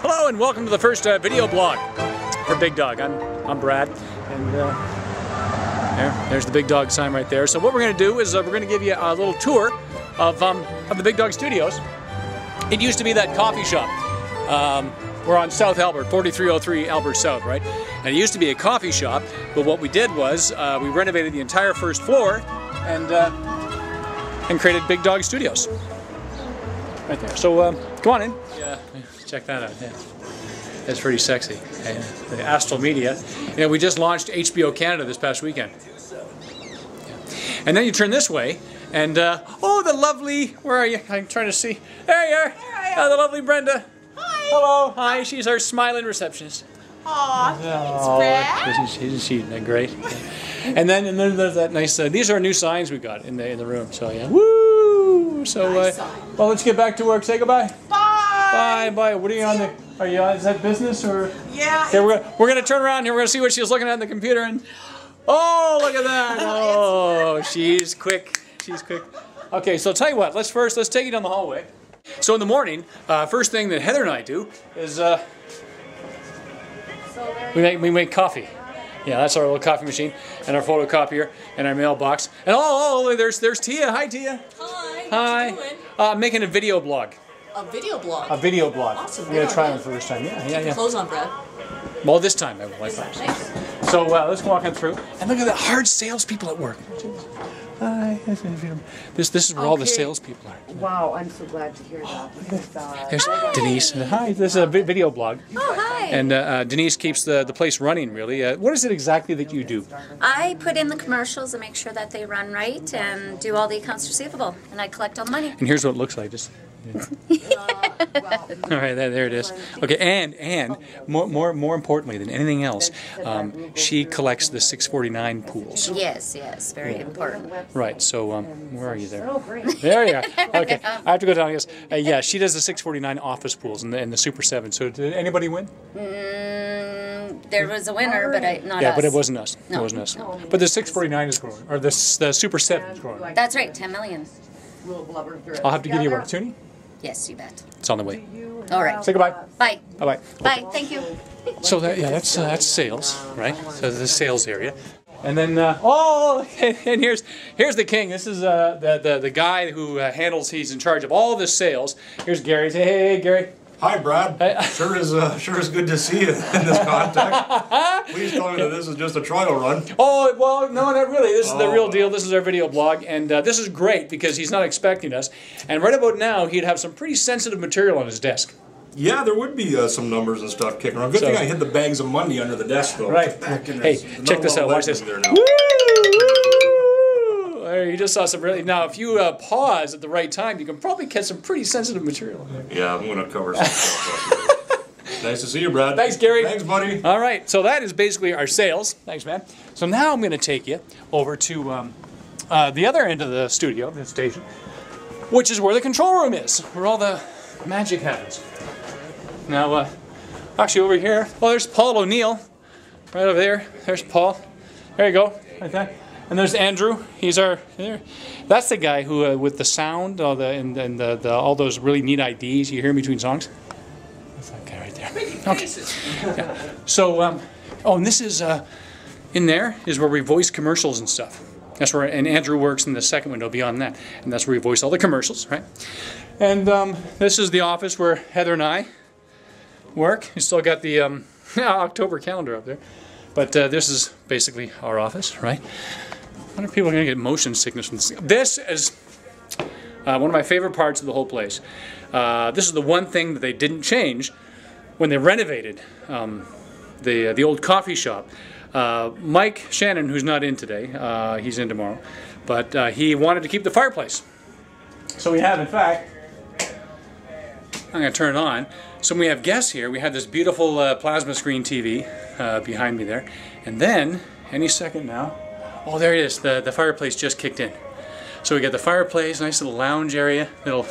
Hello and welcome to the first uh, video blog for Big Dog. I'm, I'm Brad and uh, there, there's the Big Dog sign right there. So what we're going to do is uh, we're going to give you a little tour of, um, of the Big Dog Studios. It used to be that coffee shop. Um, we're on South Albert, 4303 Albert South, right? And it used to be a coffee shop, but what we did was uh, we renovated the entire first floor and, uh, and created Big Dog Studios. Right there. So um, come on in. Yeah, check that out. Yeah. That's pretty sexy. And the Astral Media. You know, we just launched HBO Canada this past weekend. Yeah. And then you turn this way, and uh, oh, the lovely. Where are you? I'm trying to see. There you are. Uh, the lovely Brenda. Hi. Hello. Hi. She's our smiling receptionist. Aw, thanks, Oh, Brad. isn't she, isn't she that great? and then and then there's that nice. Uh, these are new signs we got in the in the room. So yeah. Woo! So Nice uh, sign. well, let's get back to work. Say goodbye. Bye. Bye bye. What are you on the? Are you on? Is that business or? Yeah. Okay, we're gonna, we're gonna turn around here. We're gonna see what she's looking at on the computer and. Oh, look at that! Oh, she's quick. She's quick. Okay, so tell you what. Let's first let's take you down the hallway. So in the morning, uh, first thing that Heather and I do is uh, we make we make coffee. Yeah, that's our little coffee machine and our photocopier and our mailbox. And oh, oh, there's there's Tia. Hi, Tia. Hi. Hi. What you doing? Uh, making a video blog. A video blog. A video blog. Awesome. I'm gonna try on one for the first time. Yeah, yeah, Keep your yeah. clothes on, Brad. Well, this time I will. I promise. Thanks. So uh, let's walk on through. And look at the hard salespeople at work. Hi. This this is where all the salespeople are. Wow, I'm so glad to hear that. Because, uh, There's Denise. Hi. This is a video blog. Oh, hi. And uh, uh, Denise keeps the, the place running, really. Uh, what is it exactly that you do? I put in the commercials and make sure that they run right and do all the accounts receivable. And I collect all the money. And here's what it looks like. Just. All right, there, there it is. Okay, and and more more more importantly than anything else, um, she collects the 649 pools. Yes, yes, very important. Right. So um, where are you there? There you are. Okay, I have to go down. I guess. Uh, yeah, she does the 649 office pools and the, and the Super Seven. So did anybody win? Mm, there was a winner, but I, not yeah, us. but it wasn't us. It wasn't us. But the 649 is growing, or the the Super Seven is growing. That's right, 10 million. Little blubber through it. I'll have to give you a Together. Opportunity. Yes, you bet. It's on the way. All right. Say goodbye. Bye. Bye bye. Bye. Thank you. So that yeah, that's uh, that's sales, right? So the sales area. And then uh, oh, and here's here's the king. This is uh, the, the the guy who uh, handles. He's in charge of all the sales. Here's Gary. Say hey, hey Gary. Hi, Brad. Hey. Sure is uh, sure is good to see you in this context. Please tell me that this is just a trial run. Oh well, no, not really. This is the Oh. real deal. This is our video blog, and uh, this is great because he's not expecting us. And right about now, he'd have some pretty sensitive material on his desk. Yeah, there would be uh, some numbers and stuff kicking around. Good So- thing I hid the bags of money under the desk, though. Right. Back in Hey, check this out. Watch this. You just saw some really. Now, if you uh, pause at the right time, you can probably catch some pretty sensitive material. Yeah, I'm gonna cover some stuff. Nice to see you, Brad. Thanks, Gary. Thanks, buddy. All right, so that is basically our sales. Thanks, man. So now I'm going to take you over to um, uh, the other end of the studio, the station, which is where the control room is, where all the magic happens. Now, uh, actually, over here, well, there's Paul O'Neill, right over there. There's Paul. There you go, there. And there's Andrew. He's our there. That's the guy who, uh, with the sound, all the and, and the, the all those really neat IDs you hear in between songs. That's that guy right there. Okay. Yeah. So, um, oh, and this is uh, in there is where we voice commercials and stuff. That's where, and Andrew works in the second window beyond that, and that's where we voice all the commercials, right? And um, this is the office where Heather and I work. We still got the um, October calendar up there, but uh, this is basically our office, right? Wonder if people are going to get motion sickness from this. This is uh, one of my favorite parts of the whole place. Uh, this is the one thing that they didn't change when they renovated um, the uh, the old coffee shop. Uh, Mike Shannon, who's not in today, uh, he's in tomorrow, but uh, he wanted to keep the fireplace. So we have, in fact, I'm going to turn it on. So we have guests here, we have this beautiful plasma screen TV behind me there, and then any second now, oh there it is. The the fireplace just kicked in. So we got the fireplace, nice little lounge area, little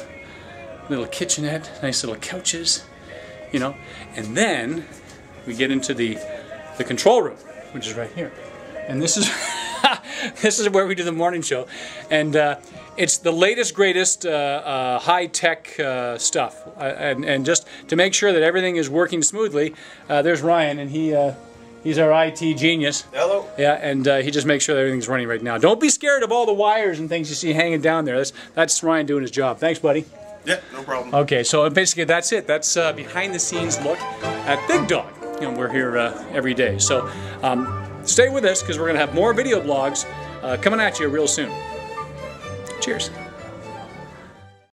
little kitchenette, nice little couches, you know, and then we get into the the control room, which is right here. And this is this is where we do the morning show, and uh, it's the latest, greatest, uh, uh, high-tech uh, stuff. Uh, and, and just to make sure that everything is working smoothly, uh, there's Ryan, and he he's our IT genius. Hello. Yeah, and uh, he just makes sure that everything's running right now. Don't be scared of all the wires and things you see hanging down there. That's that's Ryan doing his job. Thanks, buddy. Yeah, no problem. Okay, so basically that's it. That's uh, behind the scenes look at Big Dog. You know, we're here uh, every day. So um, stay with us because we're going to have more video blogs uh, coming at you real soon. Cheers.